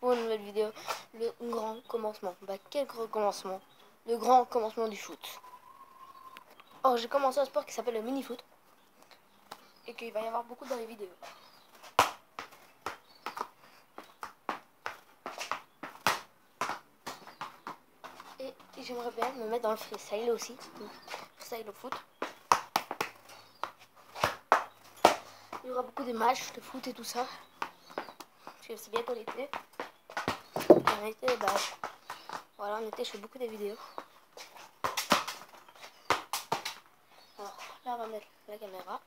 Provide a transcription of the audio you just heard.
pour une nouvelle vidéo, le grand commencement. Bah quel grand commencement? Le grand commencement du foot. Or j'ai commencé un sport qui s'appelle le mini-foot. Et qu'il va y avoir beaucoup dans les vidéos. Et j'aimerais bien me mettre dans le freestyle aussi. Freestyle au foot. Il y aura beaucoup de matchs de foot et tout ça c'est bientôt l'été. En été, bah, voilà, en été, je fais beaucoup de vidéos. Alors, là, on va mettre la caméra.